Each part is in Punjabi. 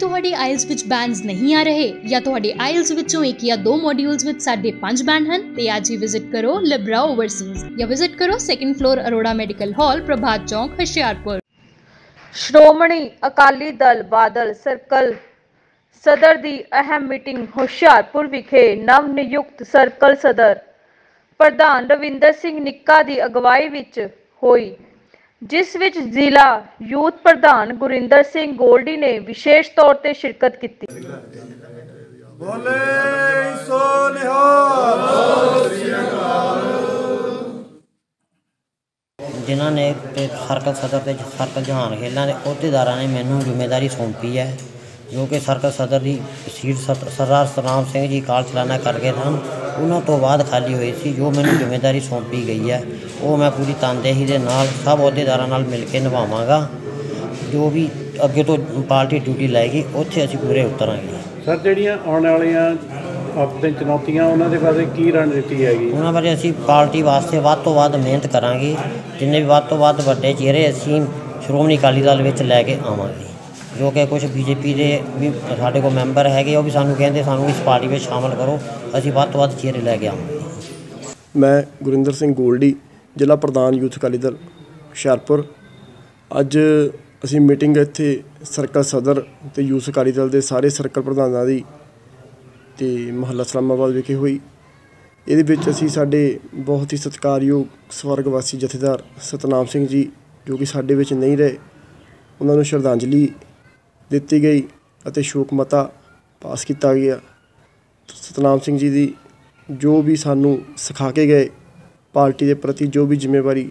ਤੁਹਾਡੇ ਆਇਲਸ ਵਿੱਚ ਬੈਂਡਸ ਨਹੀਂ ਆ ਰਹੇ ਜਾਂ ਤੁਹਾਡੇ ਆਇਲਸ ਵਿੱਚੋਂ ਇੱਕ ਜਾਂ ਦੋ ਮੋਡਿਊਲਸ ਵਿੱਚ ਸਾਡੇ 5 ਬੈਂਡ ਹਨ, ਤੇ ਅੱਜ ਹੀ ਵਿਜ਼ਿਟ ਕਰੋ ਲਿਬਰਾ ਓਵਰਸੀਜ਼ ਜਾਂ ਵਿਜ਼ਿਟ ਕਰੋ second floor Arora medical hall Prabhat Chowk Hoshiarpur Shiromani Akali Dal Badal circle Sadar ਦੀ ਅਹਿਮ ਮੀਟਿੰਗ ਹੁਸ਼ਿਆਰਪੁਰ ਵਿਖੇ ਨਵ ਨਿਯੁਕਤ ਸਰਕਲ ਸਦਰ। ਪ੍ਰਧਾਨ ਰਵਿੰਦਰ ਸਿੰਘ ਨਿੱਕਾ ਦੀ ਅਗਵਾਈ ਵਿੱਚ ਹੋਈ ਜਿਸ ਵਿੱਚ ਜ਼ਿਲ੍ਹਾ ਯੂਥ ਪ੍ਰਧਾਨ ਗੁਰਿੰਦਰ ਸਿੰਘ ਗੋਲਡੀ ਨੇ ਵਿਸ਼ੇਸ਼ ਤੌਰ ਤੇ ਸ਼ਿਰਕਤ ਕੀਤੀ। ਬੋਲੇ ਸੋ ਨਿਹਾਲ। ਜਿਨ੍ਹਾਂ ਨੇ ਤੇ ਸਰਕਲ ਸਦਰ ਤੇ ਸਰਕਲ ਜਹਾਨ ਖੇਲਾਂ ਦੇ ਅਹੁਦੇਦਾਰਾਂ ਨੇ ਮੈਨੂੰ ਜ਼ਿੰਮੇਵਾਰੀ ਸੌਂਪੀ ਹੈ ਜੋ ਕਿ ਸਰਕਲ ਸਦਰ ਦੀ ਸੀਟ ਸਰਦਾਰ ਸਤਨਾਮ ਸਿੰਘ ਜੀ ਕਾਲ ਚਲਾਣਾ ਕਰ ਗਏ ਸਨ ਉਹਨਾਂ ਤੋਂ ਬਾਅਦ ਖਾਲੀ ਹੋਈ ਸੀ ਜੋ ਮੈਨੂੰ ਜ਼ਿੰਮੇਵਾਰੀ ਸੌਂਪੀ ਗਈ ਹੈ। ਉਹ ਮੈਂ ਪੂਰੀ ਤਨਦੇਹੀ ਦੇ ਨਾਲ ਸਭ ਅਹੁਦੇਦਾਰਾਂ ਨਾਲ ਮਿਲ ਕੇ ਨਿਭਾਵਾਂਗਾ। ਜੋ ਵੀ ਅੱਗੇ ਤੋਂ ਪਾਰਟੀ ਡਿਊਟੀ ਲਾਏਗੀ ਉੱਥੇ ਅਸੀਂ ਪੂਰੇ ਉਤਰਾਂਗੇ। ਸਰ ਜਿਹੜੀਆਂ ਆਉਣ ਵਾਲੀਆਂ ਆਪਣੇ ਚੁਣੌਤੀਆਂ ਉਹਨਾਂ ਦੇ ਬਾਰੇ ਕੀ ਰਣਨੀਤੀ ਹੈਗੀ? ਉਹਨਾਂ ਬਾਰੇ ਅਸੀਂ ਪਾਰਟੀ ਵਾਸਤੇ ਵੱਧ ਤੋਂ ਵੱਧ ਮਿਹਨਤ ਕਰਾਂਗੇ। ਜਿੰਨੇ ਵੀ ਵੱਧ ਤੋਂ ਵੱਧ ਵੱਡੇ ਚਿਹਰੇ ਅਸੀਂ ਸ਼੍ਰੋਮਣੀ ਅਕਾਲੀ ਦਲ ਵਿੱਚ ਲੈ ਕੇ ਆਵਾਂਗੇ। ਜੋ ਕਿ ਕੁਝ ਬੀਜੇਪੀ ਦੇ ਵੀ ਸਾਡੇ ਕੋਲ ਮੈਂਬਰ ਹੈਗੇ ਉਹ ਵੀ ਸਾਨੂੰ ਕਹਿੰਦੇ ਸਾਨੂੰ ਇਸ ਪਾਰਟੀ ਵਿੱਚ ਸ਼ਾਮਲ ਕਰੋ। ਅਸੀਂ ਵੱਧ ਤੋਂ ਵੱਧ ਚਿਹਰੇ ਲੈ ਕੇ ਆਵਾਂਗੇ। ਮੈਂ ਗੁਰਿੰਦਰ ਸਿੰਘ ਗੋਲਡੀ ਜ਼ਿਲ੍ਹਾ ਪ੍ਰਧਾਨ ਯੂਥ ਅਕਾਲੀ ਦਲ, ਹੁਸ਼ਿਆਰਪੁਰ। ਅੱਜ ਅਸੀਂ ਮੀਟਿੰਗ ਇੱਥੇ ਸਰਕਲ ਸਦਰ ਤੇ ਯੂਥ ਅਕਾਲੀ ਦਲ ਦੇ ਸਾਰੇ ਸਰਕਲ ਪ੍ਰਧਾਨਾਂ ਦੀ ਤੇ ਮਹੱਲਾ ਇਸਲਾਮਾਬਾਦ ਵਿਖੇ ਹੋਈ। ਇਹਦੇ ਵਿੱਚ ਅਸੀਂ ਸਾਡੇ ਬਹੁਤ ਹੀ ਸਤਿਕਾਰਯੋਗ ਸਵਰਗਵਾਸੀ ਜਥੇਦਾਰ ਸਤਨਾਮ ਸਿੰਘ ਜੀ, ਜੋ ਕਿ ਸਾਡੇ ਵਿੱਚ ਨਹੀਂ ਰਹੇ, ਉਹਨਾਂ ਨੂੰ ਸ਼ਰਧਾਂਜਲੀ ਦਿੱਤੀ ਗਈ ਅਤੇ ਸ਼ੋਕ ਮਤਾ ਪਾਸ ਕੀਤਾ ਗਿਆ। ਸਤਨਾਮ ਸਿੰਘ ਜੀ ਦੀ ਜੋ ਵੀ ਸਾਨੂੰ ਸਿਖਾ ਕੇ ਗਏ ਪਾਰਟੀ ਦੇ ਪ੍ਰਤੀ ਜੋ ਵੀ ਜ਼ਿੰਮੇਵਾਰੀ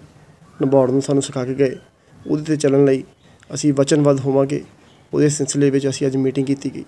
ਨਿਭਾਉਣ ਨੂੰ ਸਾਨੂੰ ਸਿਖਾ ਕੇ ਗਏ, ਉਹਦੇ ਤੇ ਚੱਲਣ ਲਈ ਅਸੀਂ ਵਚਨਬੱਧ ਹੋਵਾਂਗੇ। ਉਹਦੇ ਸਿਲਸਿਲੇ ਵਿੱਚ ਅਸੀਂ ਅੱਜ ਮੀਟਿੰਗ ਕੀਤੀ ਗਈ।